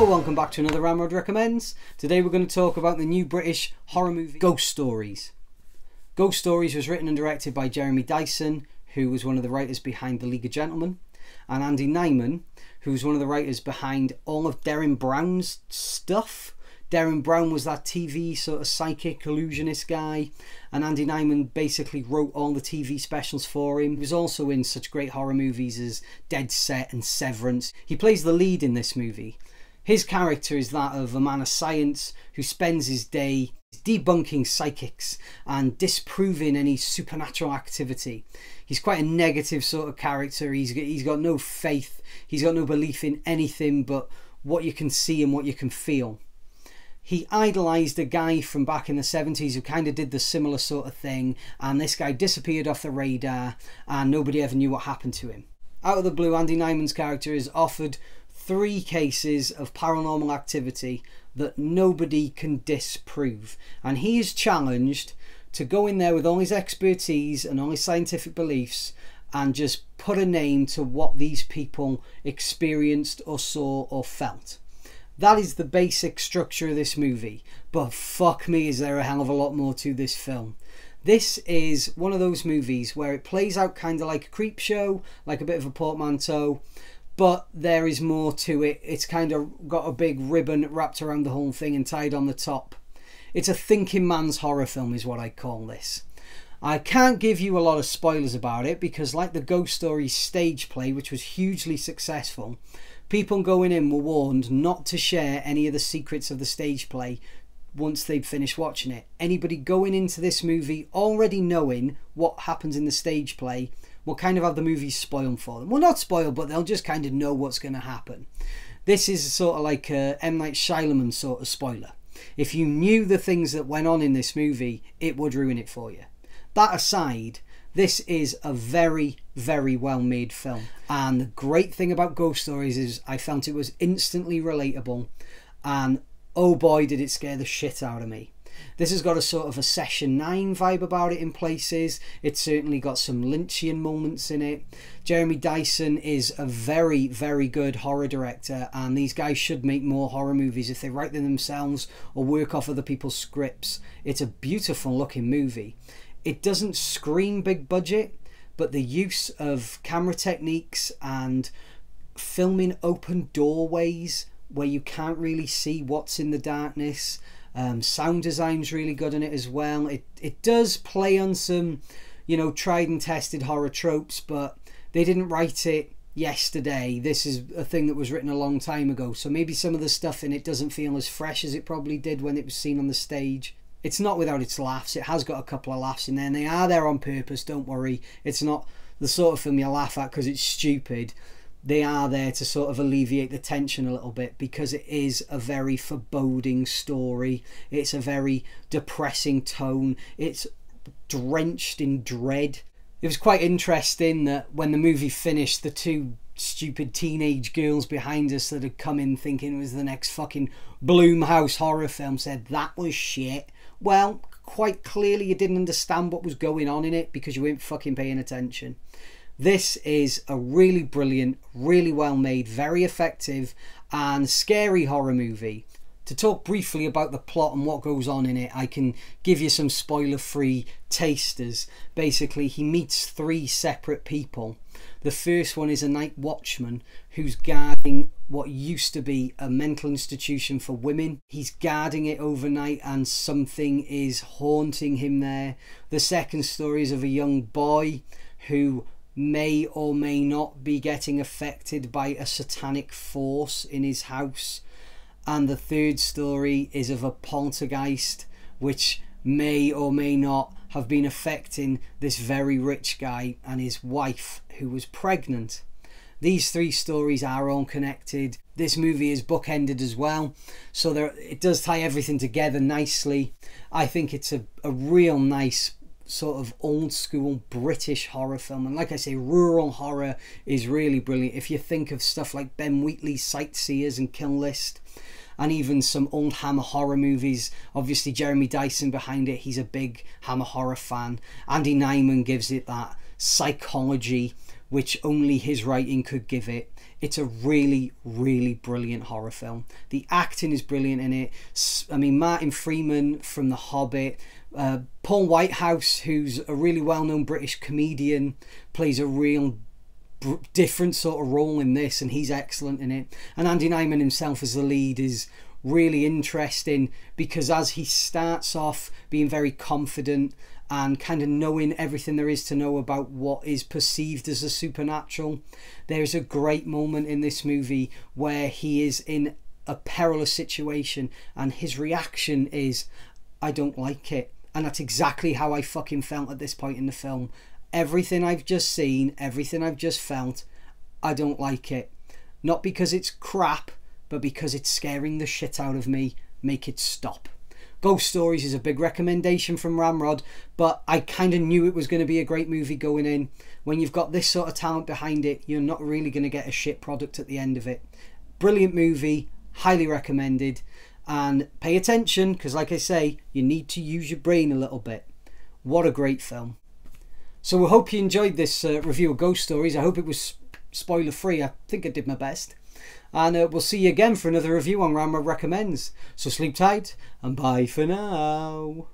Hello, welcome back to another Ramrod Recommends. Today we're going to talk about the new British horror movie Ghost Stories. Ghost Stories was written and directed by Jeremy Dyson, who was one of the writers behind The League of Gentlemen, and Andy Nyman, who was one of the writers behind all of Derren Brown's stuff. Derren Brown was that TV sort of psychic illusionist guy, and Andy Nyman basically wrote all the TV specials for him. He was also in such great horror movies as Dead Set and Severance. He plays the lead in this movie. His character is that of a man of science who spends his day debunking psychics and disproving any supernatural activity. He's quite a negative sort of character. He's he's got no faith. He's got no belief in anything but what you can see and what you can feel he idolized a guy from back in the 70s who kind of did the similar sort of thing, and this guy disappeared off the radar, and nobody ever knew what happened to him. Out of the blue, Andy Nyman's character is offered three cases of paranormal activity that nobody can disprove, and he is challenged to go in there with all his expertise and all his scientific beliefs and just put a name to what these people experienced or saw or felt. That is the basic structure of this movie, but fuck me, is there a hell of a lot more to this film. This is one of those movies where it plays out kind of like a Creepshow, like a bit of a portmanteau, but there is more to it. It's kind of got a big ribbon wrapped around the whole thing and tied on the top. It's a thinking man's horror film, is what I call this. I can't give you a lot of spoilers about it because, like the Ghost Story stage play, which was hugely successful, People going in were warned not to share any of the secrets of the stage play once they'd finished watching it. Anybody going into this movie already knowing what happens in the stage play will kind of have the movie spoiled for them. Well, not spoiled, but they'll just kind of know what's going to happen. This is sort of like a M. Night Shyamalan sort of spoiler. If you knew the things that went on in this movie, it would ruin it for you. That aside, this is a very, very well made film. And the great thing about Ghost Stories is I felt it was instantly relatable. And oh boy, did it scare the shit out of me. This has got a sort of a Session 9 vibe about it in places. It's certainly got some Lynchian moments in it. Jeremy Dyson is a very, very good horror director, and these guys should make more horror movies if they write them themselves or work off other people's scripts. It's a beautiful looking movie it doesn't scream big budget, but the use of camera techniques and filming open doorways where you can't really see what's in the darkness. Um, sound design's really good in it as well. It it does play on some, you know, tried and tested horror tropes, but they didn't write it yesterday. This is a thing that was written a long time ago, so maybe some of the stuff in it doesn't feel as fresh as it probably did when it was seen on the stage it's not without its laughs. It has got a couple of laughs in there, and they are there on purpose. Don't worry. It's not the sort of film you laugh at because it's stupid. They are there to sort of alleviate the tension a little bit because it is a very foreboding story. It's a very depressing tone. It's drenched in dread. It was quite interesting that when the movie finished, the two stupid teenage girls behind us that had come in thinking it was the next fucking Blumhouse horror film said that was shit. Well, quite clearly you didn't understand what was going on in it because you weren't fucking paying attention. This is a really brilliant, really well made, very effective, and scary horror movie. To talk briefly about the plot and what goes on in it, I can give you some spoiler free tasters. Basically, he meets three separate people. The first one is a night watchman who's guarding what used to be a mental institution for women. He's guarding it overnight and something is haunting him there. The second story is of a young boy who may or may not be getting affected by a satanic force in his house. And the third story is of a poltergeist which may or may not have been affecting this very rich guy and his wife who was pregnant. These three stories are all connected. This movie is bookended as well, so there it does tie everything together nicely. I think it's a, a real nice sort of old school British horror film. And like I say, rural horror is really brilliant. If you think of stuff like Ben Wheatley's Sightseers and Kill List, and even some old Hammer horror movies. Obviously, Jeremy Dyson behind it, he's a big Hammer horror fan. Andy Nyman gives it that psychology which only his writing could give it. It's a really, really brilliant horror film. The acting is brilliant in it. I mean, Martin Freeman from The Hobbit, uh, Paul Whitehouse, who's a really well known British comedian, plays a real different sort of role in this, and he's excellent in it. And Andy Nyman himself as the lead is really interesting because as he starts off being very confident and kind of knowing everything there is to know about what is perceived as a supernatural, there's a great moment in this movie where he is in a perilous situation and his reaction is, I don't like it. And that's exactly how I fucking felt at this point in the film. Everything I've just seen, everything I've just felt, I don't like it. Not because it's crap, but because it's scaring the shit out of me, make it stop. Ghost Stories is a big recommendation from Ramrod, but I kind of knew it was going to be a great movie going in. When you've got this sort of talent behind it, you're not really going to get a shit product at the end of it. Brilliant movie, highly recommended and pay attention because like I say you need to use your brain a little bit what a great film so I hope you enjoyed this uh, review of Ghost Stories I hope it was spoiler free I think I did my best. And uh, we'll see you again for another review on Ramrod Recommends. So sleep tight and bye for now